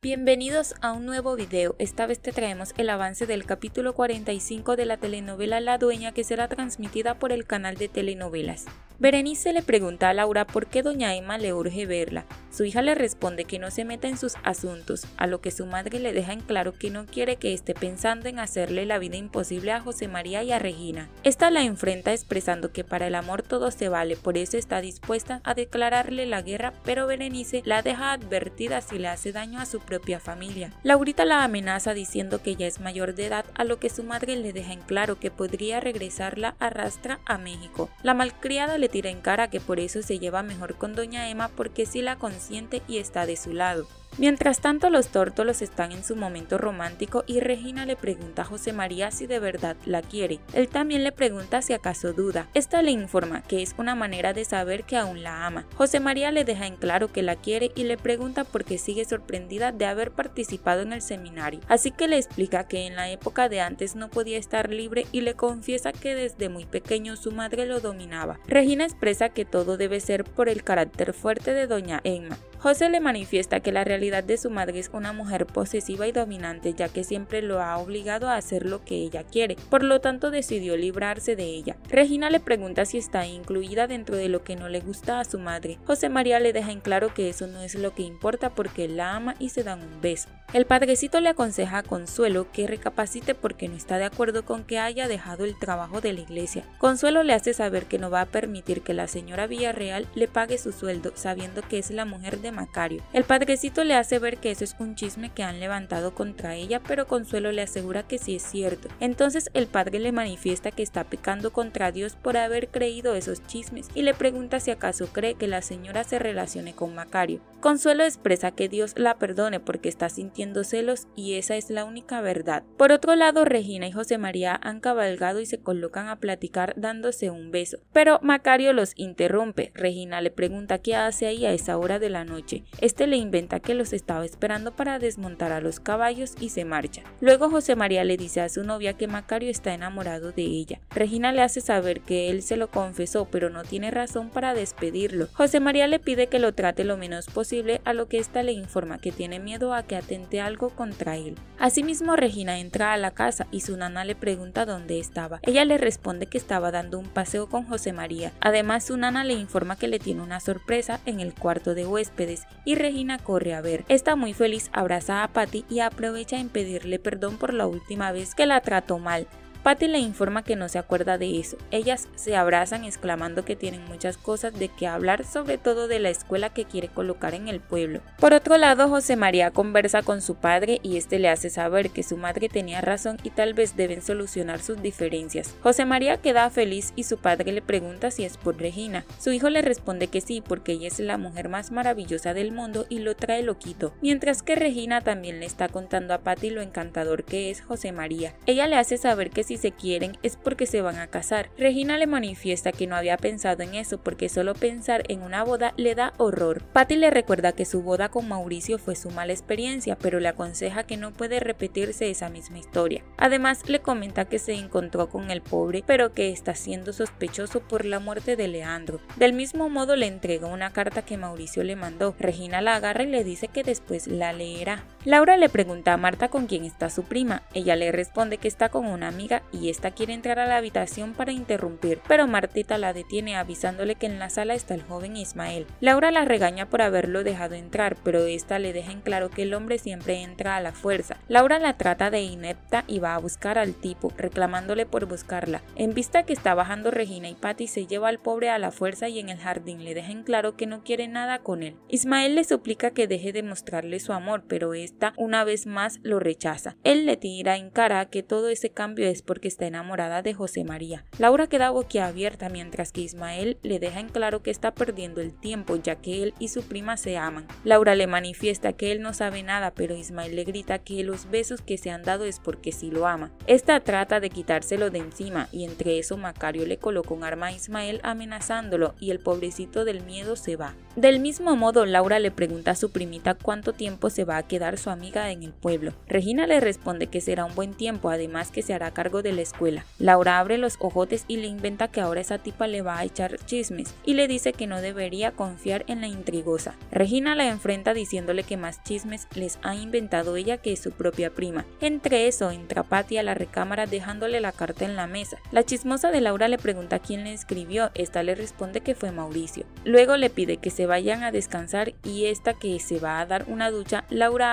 Bienvenidos a un nuevo video, esta vez te traemos el avance del capítulo 45 de la telenovela La Dueña que será transmitida por el canal de telenovelas. Berenice le pregunta a Laura por qué doña Emma le urge verla. Su hija le responde que no se meta en sus asuntos, a lo que su madre le deja en claro que no quiere que esté pensando en hacerle la vida imposible a José María y a Regina. Esta la enfrenta expresando que para el amor todo se vale, por eso está dispuesta a declararle la guerra, pero Berenice la deja advertida si le hace daño a su propia familia. Laurita la amenaza diciendo que ya es mayor de edad, a lo que su madre le deja en claro que podría regresarla a rastra a México. La malcriada le tira en cara que por eso se lleva mejor con doña Emma porque sí la consiente y está de su lado. Mientras tanto, los tórtolos están en su momento romántico y Regina le pregunta a José María si de verdad la quiere. Él también le pregunta si acaso duda. Esta le informa que es una manera de saber que aún la ama. José María le deja en claro que la quiere y le pregunta por qué sigue sorprendida de haber participado en el seminario. Así que le explica que en la época de antes no podía estar libre y le confiesa que desde muy pequeño su madre lo dominaba. Regina expresa que todo debe ser por el carácter fuerte de doña Emma. José le manifiesta que la realidad de su madre es una mujer posesiva y dominante ya que siempre lo ha obligado a hacer lo que ella quiere, por lo tanto decidió librarse de ella. Regina le pregunta si está incluida dentro de lo que no le gusta a su madre. José María le deja en claro que eso no es lo que importa porque la ama y se dan un beso. El padrecito le aconseja a Consuelo que recapacite porque no está de acuerdo con que haya dejado el trabajo de la iglesia. Consuelo le hace saber que no va a permitir que la señora Villarreal le pague su sueldo sabiendo que es la mujer de Macario. El padrecito le hace ver que eso es un chisme que han levantado contra ella, pero Consuelo le asegura que sí es cierto. Entonces el padre le manifiesta que está pecando contra Dios por haber creído esos chismes y le pregunta si acaso cree que la señora se relacione con Macario. Consuelo expresa que Dios la perdone porque está sintiendo celos y esa es la única verdad. Por otro lado, Regina y José María han cabalgado y se colocan a platicar dándose un beso, pero Macario los interrumpe. Regina le pregunta qué hace ahí a esa hora de la noche este le inventa que los estaba esperando para desmontar a los caballos y se marcha. Luego José María le dice a su novia que Macario está enamorado de ella. Regina le hace saber que él se lo confesó pero no tiene razón para despedirlo. José María le pide que lo trate lo menos posible a lo que ésta le informa que tiene miedo a que atente algo contra él. Asimismo Regina entra a la casa y su nana le pregunta dónde estaba. Ella le responde que estaba dando un paseo con José María. Además su nana le informa que le tiene una sorpresa en el cuarto de huéspedes y Regina corre a ver. Está muy feliz, abraza a Patty y aprovecha en pedirle perdón por la última vez que la trató mal. Patty le informa que no se acuerda de eso. Ellas se abrazan exclamando que tienen muchas cosas de qué hablar, sobre todo de la escuela que quiere colocar en el pueblo. Por otro lado, José María conversa con su padre y este le hace saber que su madre tenía razón y tal vez deben solucionar sus diferencias. José María queda feliz y su padre le pregunta si es por Regina. Su hijo le responde que sí, porque ella es la mujer más maravillosa del mundo y lo trae loquito. Mientras que Regina también le está contando a Patty lo encantador que es José María. Ella le hace saber que si se quieren es porque se van a casar. Regina le manifiesta que no había pensado en eso porque solo pensar en una boda le da horror. Patty le recuerda que su boda con Mauricio fue su mala experiencia, pero le aconseja que no puede repetirse esa misma historia. Además le comenta que se encontró con el pobre, pero que está siendo sospechoso por la muerte de Leandro. Del mismo modo le entrega una carta que Mauricio le mandó. Regina la agarra y le dice que después la leerá. Laura le pregunta a Marta con quién está su prima. Ella le responde que está con una amiga y esta quiere entrar a la habitación para interrumpir, pero Martita la detiene avisándole que en la sala está el joven Ismael. Laura la regaña por haberlo dejado entrar, pero esta le deja en claro que el hombre siempre entra a la fuerza. Laura la trata de inepta y va a buscar al tipo, reclamándole por buscarla. En vista que está bajando Regina y Patty se lleva al pobre a la fuerza y en el jardín le deja en claro que no quiere nada con él. Ismael le suplica que deje de mostrarle su amor, pero una vez más lo rechaza. Él le tira en cara que todo ese cambio es porque está enamorada de José María. Laura queda boquiabierta mientras que Ismael le deja en claro que está perdiendo el tiempo ya que él y su prima se aman. Laura le manifiesta que él no sabe nada pero Ismael le grita que los besos que se han dado es porque sí lo ama. Esta trata de quitárselo de encima y entre eso Macario le coloca un arma a Ismael amenazándolo y el pobrecito del miedo se va. Del mismo modo Laura le pregunta a su primita cuánto tiempo se va a quedar su amiga en el pueblo. Regina le responde que será un buen tiempo, además que se hará cargo de la escuela. Laura abre los ojotes y le inventa que ahora esa tipa le va a echar chismes y le dice que no debería confiar en la intrigosa. Regina la enfrenta diciéndole que más chismes les ha inventado ella que su propia prima. Entre eso entra Patty a la recámara dejándole la carta en la mesa. La chismosa de Laura le pregunta quién le escribió, esta le responde que fue Mauricio. Luego le pide que se vayan a descansar y esta que se va a dar una ducha, Laura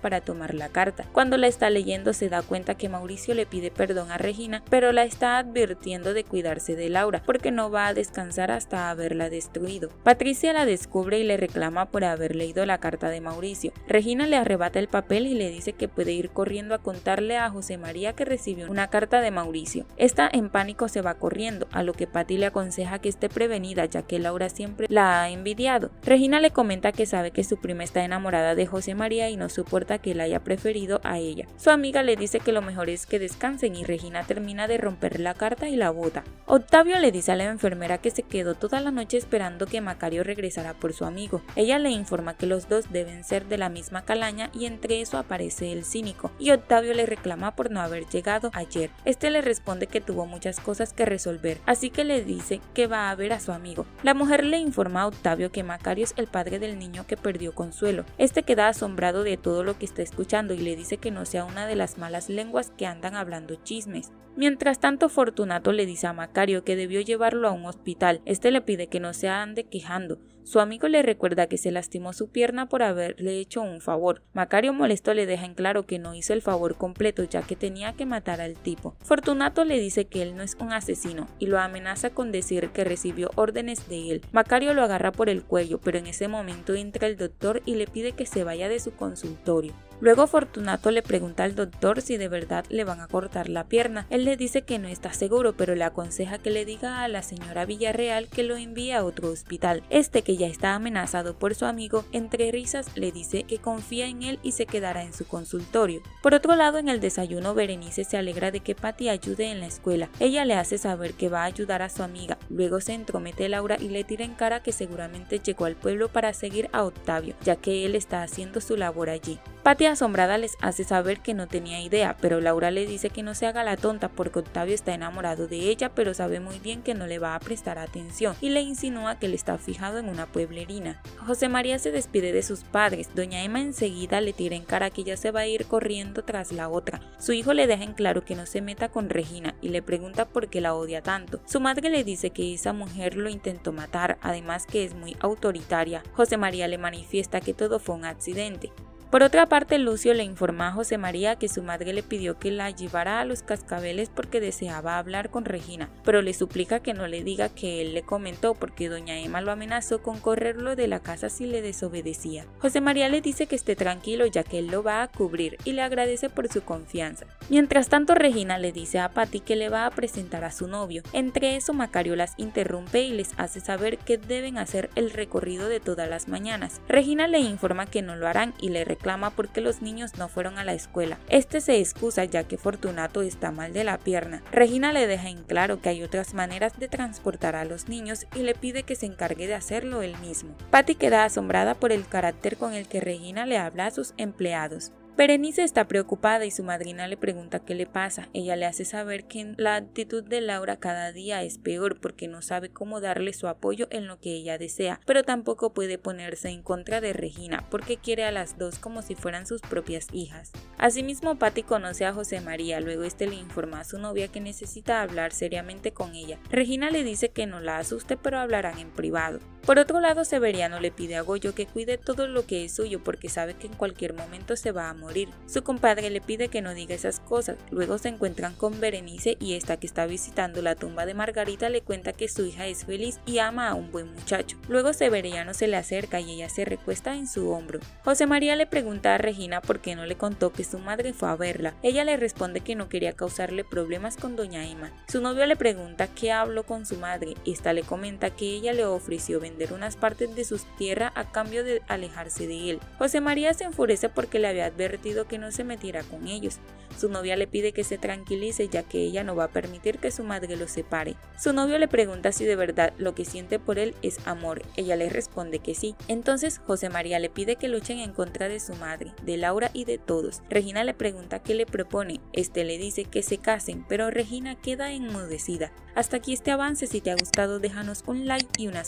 para tomar la carta. Cuando la está leyendo se da cuenta que Mauricio le pide perdón a Regina, pero la está advirtiendo de cuidarse de Laura, porque no va a descansar hasta haberla destruido. Patricia la descubre y le reclama por haber leído la carta de Mauricio. Regina le arrebata el papel y le dice que puede ir corriendo a contarle a José María que recibió una carta de Mauricio. Esta en pánico se va corriendo, a lo que Patty le aconseja que esté prevenida ya que Laura siempre la ha envidiado. Regina le comenta que sabe que su prima está enamorada de José María y no soporta que él haya preferido a ella. Su amiga le dice que lo mejor es que descansen y Regina termina de romper la carta y la bota. Octavio le dice a la enfermera que se quedó toda la noche esperando que Macario regresara por su amigo. Ella le informa que los dos deben ser de la misma calaña y entre eso aparece el cínico y Octavio le reclama por no haber llegado ayer. Este le responde que tuvo muchas cosas que resolver, así que le dice que va a ver a su amigo. La mujer le informa a Octavio que Macario es el padre del niño que perdió Consuelo. Este queda asombrado de todo lo que está escuchando y le dice que no sea una de las malas lenguas que andan hablando chismes. Mientras tanto, Fortunato le dice a Macario que debió llevarlo a un hospital. Este le pide que no se ande quejando. Su amigo le recuerda que se lastimó su pierna por haberle hecho un favor. Macario molesto le deja en claro que no hizo el favor completo ya que tenía que matar al tipo. Fortunato le dice que él no es un asesino y lo amenaza con decir que recibió órdenes de él. Macario lo agarra por el cuello, pero en ese momento entra el doctor y le pide que se vaya de su consultorio. Luego Fortunato le pregunta al doctor si de verdad le van a cortar la pierna. Él le dice que no está seguro, pero le aconseja que le diga a la señora Villarreal que lo envíe a otro hospital. Este, que ya está amenazado por su amigo, entre risas le dice que confía en él y se quedará en su consultorio. Por otro lado, en el desayuno, Berenice se alegra de que Patty ayude en la escuela. Ella le hace saber que va a ayudar a su amiga. Luego se entromete Laura y le tira en cara que seguramente llegó al pueblo para seguir a Octavio, ya que él está haciendo su labor allí. Patty asombrada les hace saber que no tenía idea, pero Laura le dice que no se haga la tonta porque Octavio está enamorado de ella, pero sabe muy bien que no le va a prestar atención y le insinúa que él está fijado en una pueblerina. José María se despide de sus padres, doña Emma enseguida le tira en cara que ella se va a ir corriendo tras la otra. Su hijo le deja en claro que no se meta con Regina y le pregunta por qué la odia tanto. Su madre le dice que esa mujer lo intentó matar, además que es muy autoritaria. José María le manifiesta que todo fue un accidente. Por otra parte, Lucio le informa a José María que su madre le pidió que la llevara a los cascabeles porque deseaba hablar con Regina, pero le suplica que no le diga que él le comentó porque doña Emma lo amenazó con correrlo de la casa si le desobedecía. José María le dice que esté tranquilo ya que él lo va a cubrir y le agradece por su confianza. Mientras tanto, Regina le dice a Patty que le va a presentar a su novio. Entre eso, Macario las interrumpe y les hace saber que deben hacer el recorrido de todas las mañanas. Regina le informa que no lo harán y le reclama porque los niños no fueron a la escuela. Este se excusa ya que Fortunato está mal de la pierna. Regina le deja en claro que hay otras maneras de transportar a los niños y le pide que se encargue de hacerlo él mismo. Patty queda asombrada por el carácter con el que Regina le habla a sus empleados. Berenice está preocupada y su madrina le pregunta qué le pasa. Ella le hace saber que la actitud de Laura cada día es peor porque no sabe cómo darle su apoyo en lo que ella desea, pero tampoco puede ponerse en contra de Regina porque quiere a las dos como si fueran sus propias hijas. Asimismo, Patty conoce a José María, luego este le informa a su novia que necesita hablar seriamente con ella. Regina le dice que no la asuste pero hablarán en privado. Por otro lado, Severiano le pide a Goyo que cuide todo lo que es suyo porque sabe que en cualquier momento se va a morir. Su compadre le pide que no diga esas cosas. Luego se encuentran con Berenice y esta que está visitando la tumba de Margarita le cuenta que su hija es feliz y ama a un buen muchacho. Luego Severiano se le acerca y ella se recuesta en su hombro. José María le pregunta a Regina por qué no le contó que su madre fue a verla. Ella le responde que no quería causarle problemas con doña Emma. Su novio le pregunta qué habló con su madre esta le comenta que ella le ofreció vender unas partes de sus tierras a cambio de alejarse de él. José María se enfurece porque le había advertido que no se metiera con ellos. Su novia le pide que se tranquilice ya que ella no va a permitir que su madre los separe. Su novio le pregunta si de verdad lo que siente por él es amor. Ella le responde que sí. Entonces José María le pide que luchen en contra de su madre, de Laura y de todos. Regina le pregunta qué le propone. Este le dice que se casen, pero Regina queda enmudecida. Hasta aquí este avance. Si te ha gustado déjanos un like y una